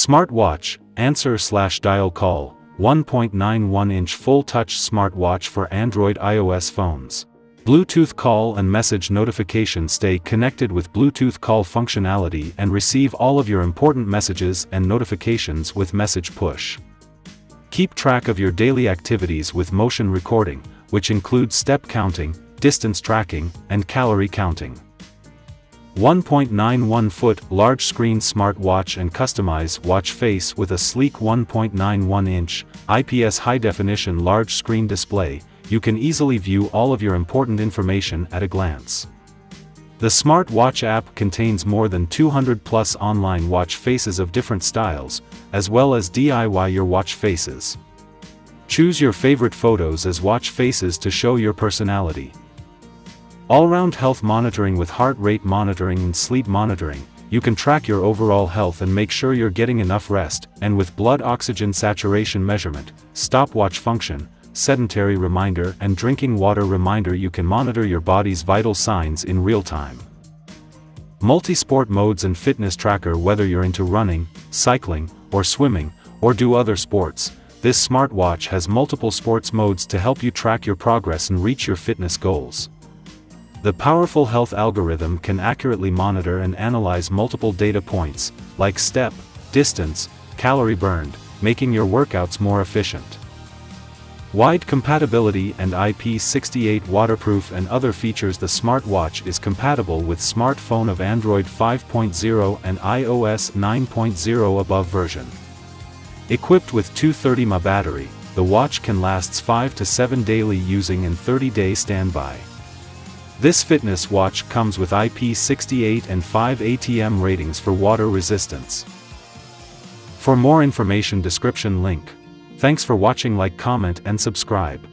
Smartwatch, answer slash dial call, 1.91-inch full-touch smartwatch for Android iOS phones. Bluetooth call and message notification stay connected with Bluetooth call functionality and receive all of your important messages and notifications with message push. Keep track of your daily activities with motion recording, which includes step counting, distance tracking, and calorie counting. 1.91-foot large-screen smartwatch and customize watch face with a sleek 1.91-inch IPS high-definition large-screen display, you can easily view all of your important information at a glance. The smartwatch app contains more than 200 plus online watch faces of different styles, as well as DIY your watch faces. Choose your favorite photos as watch faces to show your personality. All-round health monitoring with heart rate monitoring and sleep monitoring, you can track your overall health and make sure you're getting enough rest, and with blood oxygen saturation measurement, stopwatch function, sedentary reminder and drinking water reminder you can monitor your body's vital signs in real time. Multi-sport modes and fitness tracker whether you're into running, cycling, or swimming, or do other sports, this smartwatch has multiple sports modes to help you track your progress and reach your fitness goals. The powerful health algorithm can accurately monitor and analyze multiple data points, like step, distance, calorie burned, making your workouts more efficient. Wide compatibility and IP68 waterproof and other features The smartwatch is compatible with smartphone of Android 5.0 and iOS 9.0 above version. Equipped with 230 mAh battery, the watch can last 5 to 7 daily using and 30-day standby. This fitness watch comes with IP68 and 5 ATM ratings for water resistance. For more information description link. Thanks for watching like comment and subscribe.